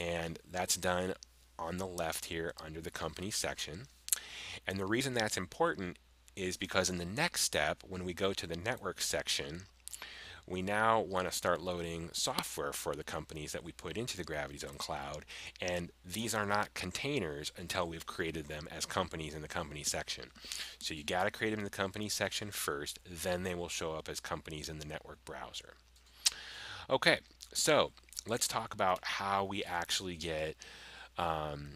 and that's done on the left here under the company section. And the reason that's important is because in the next step, when we go to the network section, we now want to start loading software for the companies that we put into the GravityZone cloud. And these are not containers until we've created them as companies in the company section. So you got to create them in the company section first, then they will show up as companies in the network browser. Okay, so let's talk about how we actually get um,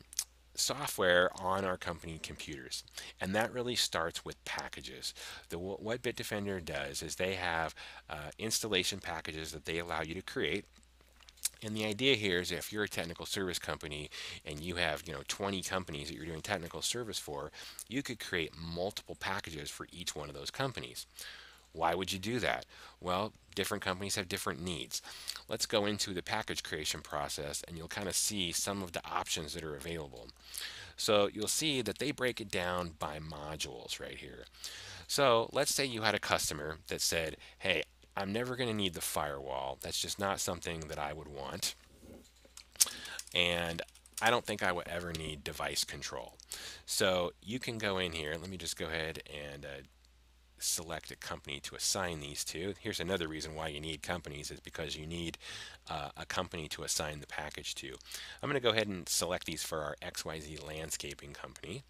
software on our company computers. And that really starts with packages. The, what Bitdefender does is they have uh, installation packages that they allow you to create. And the idea here is if you're a technical service company and you have, you know, 20 companies that you're doing technical service for, you could create multiple packages for each one of those companies. Why would you do that? Well, different companies have different needs. Let's go into the package creation process and you'll kind of see some of the options that are available. So you'll see that they break it down by modules right here. So let's say you had a customer that said, hey, I'm never going to need the firewall. That's just not something that I would want. And I don't think I would ever need device control. So you can go in here. Let me just go ahead and uh, select a company to assign these to. Here's another reason why you need companies is because you need uh, a company to assign the package to. I'm going to go ahead and select these for our XYZ landscaping company.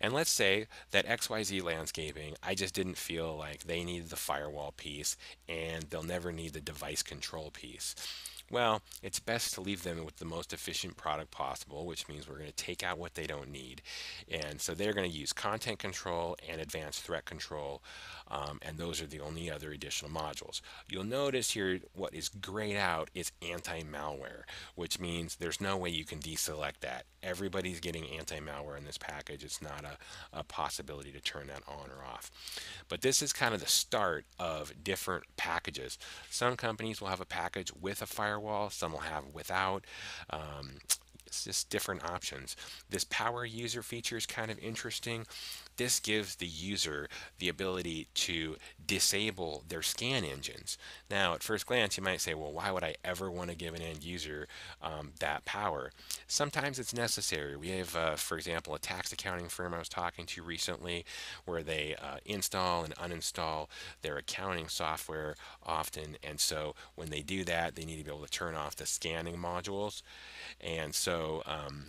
And let's say that XYZ landscaping, I just didn't feel like they needed the firewall piece and they'll never need the device control piece. Well, it's best to leave them with the most efficient product possible, which means we're going to take out what they don't need. And so they're going to use content control and advanced threat control, um, and those are the only other additional modules. You'll notice here what is grayed out is anti-malware, which means there's no way you can deselect that. Everybody's getting anti-malware in this package. It's not a, a possibility to turn that on or off. But this is kind of the start of different packages. Some companies will have a package with a firewall firewall, some will have without. Um, it's just different options. This power user feature is kind of interesting. This gives the user the ability to disable their scan engines. Now, at first glance, you might say, well, why would I ever want to give an end user um, that power? Sometimes it's necessary. We have, uh, for example, a tax accounting firm I was talking to recently where they uh, install and uninstall their accounting software often. And so when they do that, they need to be able to turn off the scanning modules. And so um,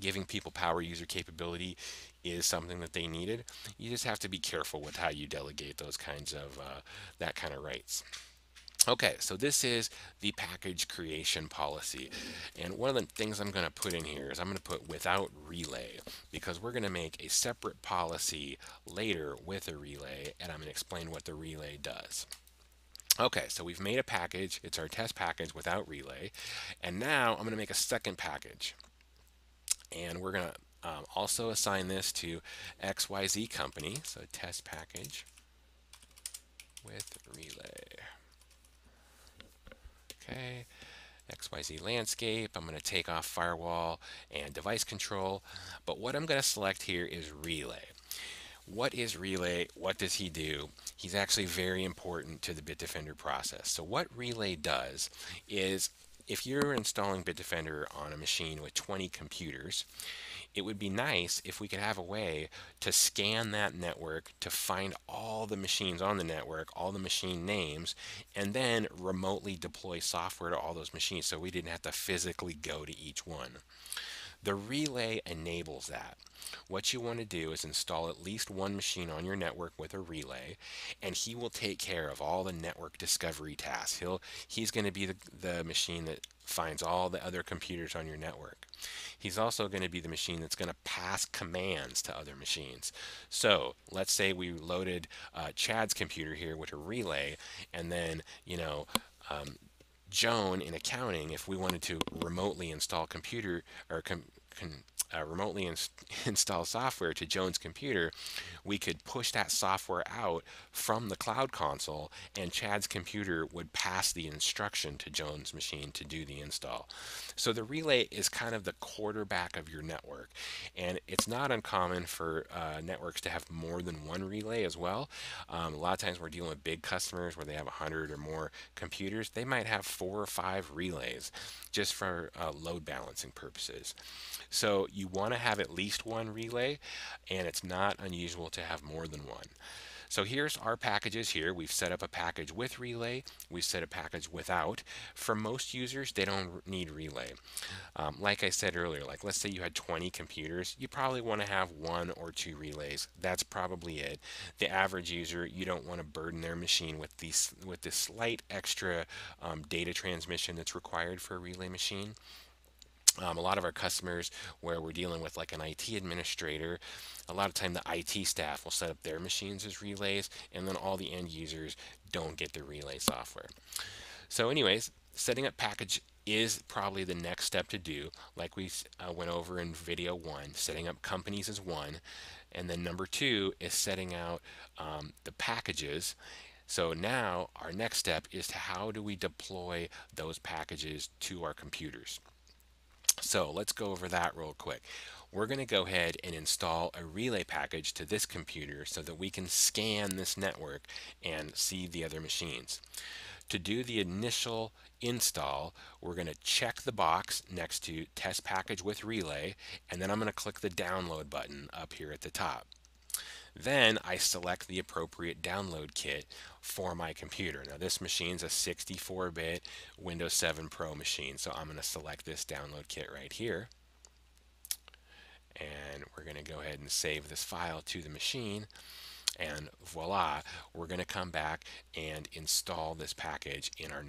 giving people power user capability is something that they needed. You just have to be careful with how you delegate those kinds of uh, that kind of rights. Okay, so this is the package creation policy. And one of the things I'm going to put in here is I'm going to put without relay because we're going to make a separate policy later with a relay and I'm going to explain what the relay does. Okay, so we've made a package. It's our test package without relay. And now I'm going to make a second package. And we're going to um, also assign this to XYZ company, so test package with relay. Okay, XYZ landscape. I'm going to take off firewall and device control, but what I'm going to select here is relay. What is relay? What does he do? He's actually very important to the Bitdefender process. So what relay does is if you're installing Bitdefender on a machine with 20 computers, it would be nice if we could have a way to scan that network to find all the machines on the network, all the machine names, and then remotely deploy software to all those machines so we didn't have to physically go to each one. The relay enables that. What you want to do is install at least one machine on your network with a relay, and he will take care of all the network discovery tasks. He'll, he's going to be the, the machine that finds all the other computers on your network. He's also going to be the machine that's going to pass commands to other machines. So let's say we loaded uh, Chad's computer here with a relay, and then, you know, um, Joan in accounting, if we wanted to remotely install computer or com, com, uh, remotely ins install software to Joan's computer, we could push that software out from the cloud console and Chad's computer would pass the instruction to Joan's machine to do the install. So the relay is kind of the quarterback of your network and it's not uncommon for uh, networks to have more than one relay as well. Um, a lot of times we're dealing with big customers where they have 100 or more computers. They might have four or five relays just for uh, load balancing purposes. So you want to have at least one relay and it's not unusual to have more than one. So here's our packages here. We've set up a package with relay. We've set a package without. For most users, they don't need relay. Um, like I said earlier, like let's say you had 20 computers, you probably want to have one or two relays. That's probably it. The average user, you don't want to burden their machine with these with this slight extra um, data transmission that's required for a relay machine. Um, a lot of our customers where we're dealing with like an IT administrator, a lot of time the IT staff will set up their machines as relays and then all the end users don't get the relay software. So anyways, setting up package is probably the next step to do. Like we uh, went over in video one setting up companies is one and then number two is setting out um, the packages. So now our next step is to how do we deploy those packages to our computers so let's go over that real quick. We're going to go ahead and install a relay package to this computer so that we can scan this network and see the other machines. To do the initial install, we're going to check the box next to test package with relay, and then I'm going to click the download button up here at the top. Then I select the appropriate download kit for my computer. Now this machine is a 64-bit Windows 7 Pro machine, so I'm going to select this download kit right here. And we're going to go ahead and save this file to the machine. And voila, we're going to come back and install this package in our